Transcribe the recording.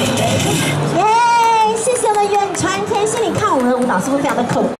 耶！谢谢我们远传天心，你看我们的舞蹈是不是非常的酷？